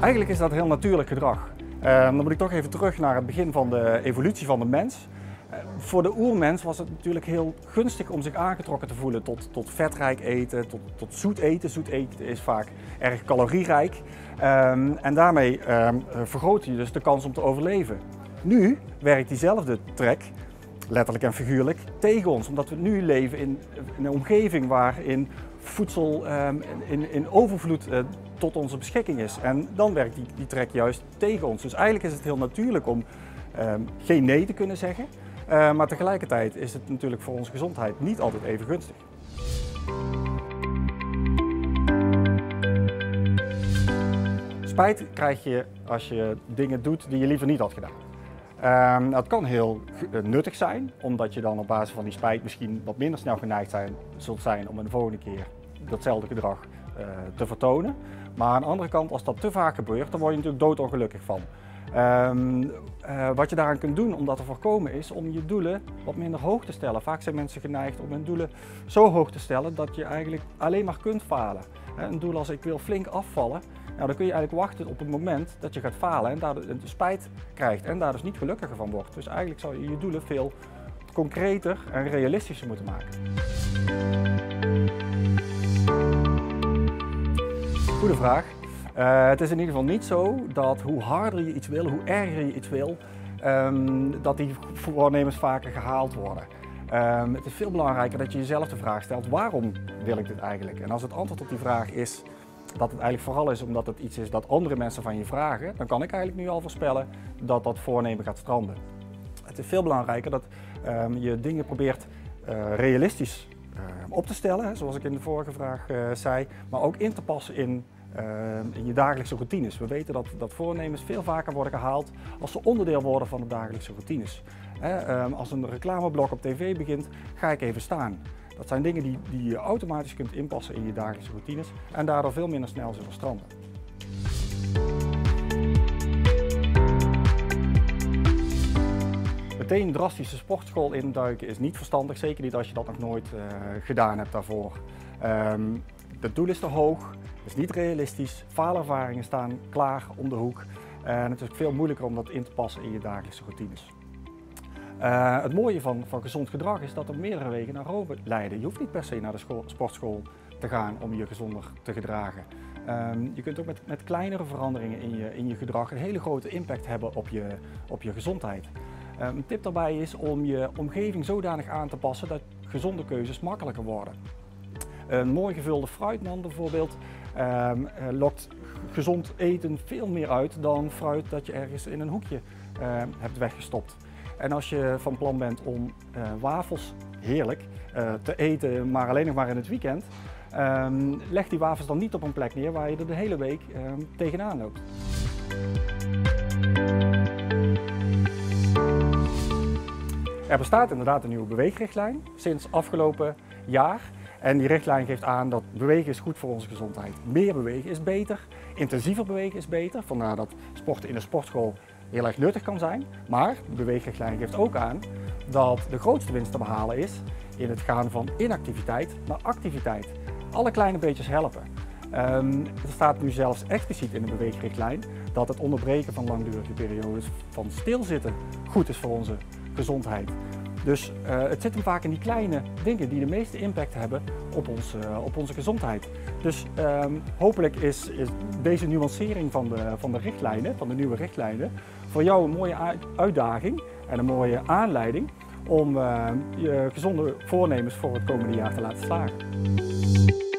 Eigenlijk is dat heel natuurlijk gedrag. Uh, dan moet ik toch even terug naar het begin van de evolutie van de mens. Uh, voor de oermens was het natuurlijk heel gunstig om zich aangetrokken te voelen tot, tot vetrijk eten, tot, tot zoet eten. Zoet eten is vaak erg calorierijk. Um, en daarmee um, vergroot je dus de kans om te overleven. Nu werkt diezelfde trek, letterlijk en figuurlijk, tegen ons. Omdat we nu leven in, een omgeving waarin voedsel um, in, in overvloed uh, tot onze beschikking is. En dan werkt die, die trek juist tegen ons. Dus eigenlijk is het heel natuurlijk om um, geen nee te kunnen zeggen. Uh, maar tegelijkertijd is het natuurlijk voor onze gezondheid niet altijd even gunstig. Spijt krijg je als je dingen doet die je liever niet had gedaan. Um, het kan heel nuttig zijn, omdat je dan op basis van die spijt misschien wat minder snel geneigd zijn, zult zijn om een volgende keer datzelfde gedrag uh, te vertonen. Maar aan de andere kant, als dat te vaak gebeurt, dan word je natuurlijk doodongelukkig van. Um, uh, wat je daaraan kunt doen om dat te voorkomen is om je doelen wat minder hoog te stellen. Vaak zijn mensen geneigd om hun doelen zo hoog te stellen dat je eigenlijk alleen maar kunt falen. Een doel als ik wil flink afvallen, nou, dan kun je eigenlijk wachten op het moment dat je gaat falen en daar de spijt krijgt en daar dus niet gelukkiger van wordt. Dus eigenlijk zou je je doelen veel concreter en realistischer moeten maken. Goede vraag. Uh, het is in ieder geval niet zo dat hoe harder je iets wil, hoe erger je iets wil, um, dat die voornemens vaker gehaald worden. Um, het is veel belangrijker dat je jezelf de vraag stelt, waarom wil ik dit eigenlijk? En als het antwoord op die vraag is dat het eigenlijk vooral is omdat het iets is dat andere mensen van je vragen, dan kan ik eigenlijk nu al voorspellen dat dat voornemen gaat stranden. Het is veel belangrijker dat um, je dingen probeert uh, realistisch op te stellen, zoals ik in de vorige vraag uh, zei, maar ook in te passen in in je dagelijkse routines. We weten dat, dat voornemens veel vaker worden gehaald als ze onderdeel worden van de dagelijkse routines. Um, als een reclameblok op tv begint, ga ik even staan. Dat zijn dingen die, die je automatisch kunt inpassen in je dagelijkse routines en daardoor veel minder snel zullen stranden. Meteen drastische sportschool induiken is niet verstandig, zeker niet als je dat nog nooit uh, gedaan hebt daarvoor. Um, het doel is te hoog, is niet realistisch, faalervaringen staan klaar om de hoek en het is veel moeilijker om dat in te passen in je dagelijkse routines. Uh, het mooie van, van gezond gedrag is dat er meerdere wegen naar Rome leiden. Je hoeft niet per se naar de school, sportschool te gaan om je gezonder te gedragen. Um, je kunt ook met, met kleinere veranderingen in je, in je gedrag een hele grote impact hebben op je, op je gezondheid. Um, een tip daarbij is om je omgeving zodanig aan te passen dat gezonde keuzes makkelijker worden. Een mooi gevulde fruitman bijvoorbeeld um, lokt gezond eten veel meer uit dan fruit dat je ergens in een hoekje hebt weggestopt. En als je van plan bent om uh, wafels, heerlijk, uh, te eten, maar alleen nog maar in het weekend, um, leg die wafels dan niet op een plek neer waar je er de hele week tegenaan loopt. Er bestaat inderdaad een nieuwe beweegrichtlijn sinds afgelopen jaar. En die richtlijn geeft aan dat bewegen is goed voor onze gezondheid. Meer bewegen is beter, intensiever bewegen is beter. Vandaar dat sporten in een sportschool heel erg nuttig kan zijn. Maar de beweegrichtlijn geeft ook aan dat de grootste winst te behalen is in het gaan van inactiviteit naar activiteit. Alle kleine beetjes helpen. Um, er staat nu zelfs expliciet in de beweegrichtlijn dat het onderbreken van langdurige periodes van stilzitten goed is voor onze gezondheid. Dus uh, het zit hem vaak in die kleine dingen die de meeste impact hebben op, ons, uh, op onze gezondheid. Dus um, hopelijk is, deze nuancering van de, van de richtlijnen, van de nieuwe richtlijnen, voor jou een mooie uitdaging en een mooie aanleiding om uh, je gezonde voornemens voor het komende jaar te laten slagen.